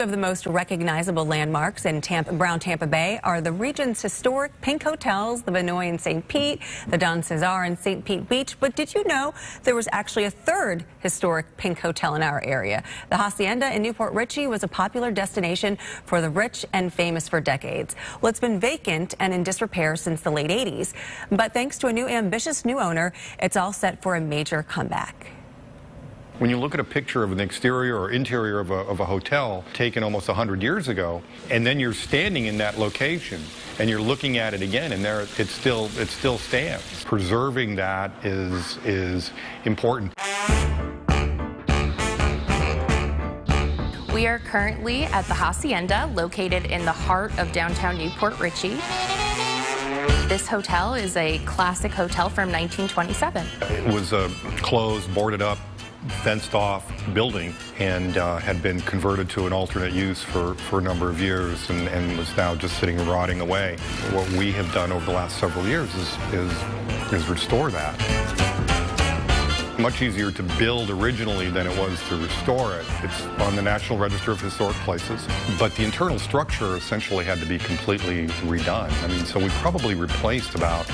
of the most recognizable landmarks in Tampa, Brown Tampa Bay are the region's historic pink hotels, the Vinoy in St. Pete, the Don Cesar in St. Pete Beach. But did you know there was actually a third historic pink hotel in our area? The Hacienda in New Port Richey was a popular destination for the rich and famous for decades. Well, it's been vacant and in disrepair since the late 80s. But thanks to a new ambitious new owner, it's all set for a major comeback. When you look at a picture of an exterior or interior of a, of a hotel taken almost 100 years ago, and then you're standing in that location and you're looking at it again, and there it still it still stands. Preserving that is is important. We are currently at the Hacienda, located in the heart of downtown New Port Richey. This hotel is a classic hotel from 1927. It was a closed, boarded up fenced off building and uh, had been converted to an alternate use for, for a number of years and, and was now just sitting rotting away. What we have done over the last several years is, is, is restore that. Much easier to build originally than it was to restore it. It's on the National Register of Historic Places, but the internal structure essentially had to be completely redone. I mean, so we probably replaced about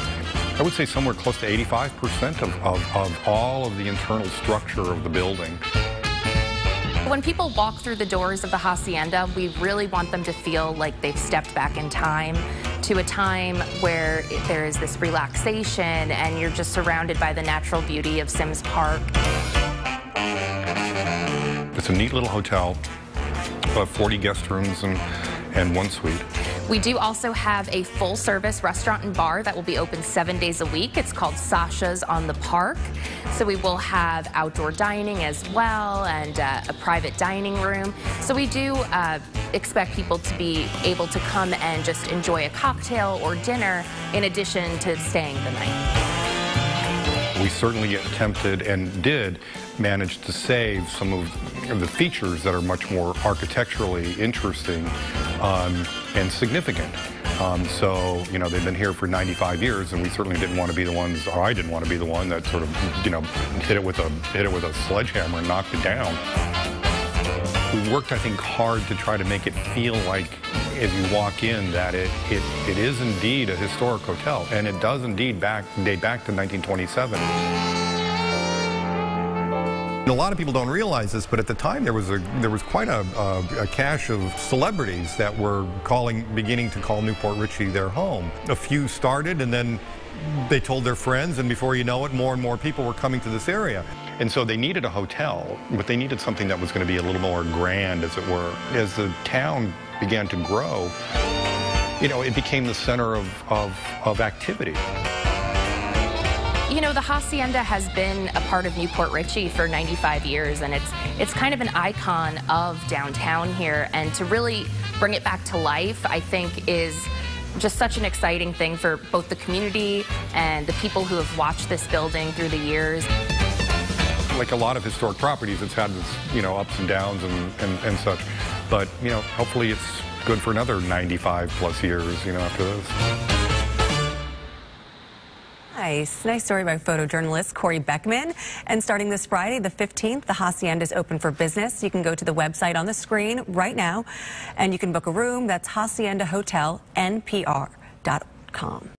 I would say somewhere close to 85% of, of, of all of the internal structure of the building. When people walk through the doors of the Hacienda, we really want them to feel like they've stepped back in time to a time where there is this relaxation and you're just surrounded by the natural beauty of Sims Park. It's a neat little hotel, about 40 guest rooms and, and one suite. We do also have a full service restaurant and bar that will be open seven days a week. It's called Sasha's on the Park. So we will have outdoor dining as well and uh, a private dining room. So we do uh, expect people to be able to come and just enjoy a cocktail or dinner in addition to staying the night. We certainly attempted and did manage to save some of the features that are much more architecturally interesting um, and significant. Um, so, you know, they've been here for 95 years, and we certainly didn't want to be the ones, or I didn't want to be the one that sort of, you know, hit it with a hit it with a sledgehammer and knocked it down. We worked, I think, hard to try to make it feel like, as you walk in, that it it, it is indeed a historic hotel, and it does indeed back date back to 1927. A lot of people don't realize this, but at the time there was a there was quite a, a, a, cache of celebrities that were calling, beginning to call New Port Richey their home. A few started, and then they told their friends, and before you know it, more and more people were coming to this area. And so they needed a hotel, but they needed something that was going to be a little more grand, as it were. As the town began to grow, you know, it became the center of, of, of activity. You know, the Hacienda has been a part of New Port Richey for 95 years, and it's it's kind of an icon of downtown here. And to really bring it back to life, I think is just such an exciting thing for both the community and the people who have watched this building through the years. Like a lot of historic properties, it's had this, you know, ups and downs and, and, and such. But, you know, hopefully it's good for another 95 plus years, you know, after this. Nice. Nice story by photojournalist Corey Beckman. And starting this Friday, the 15th, the Hacienda is open for business. You can go to the website on the screen right now, and you can book a room. That's haciendahotelnpr.com.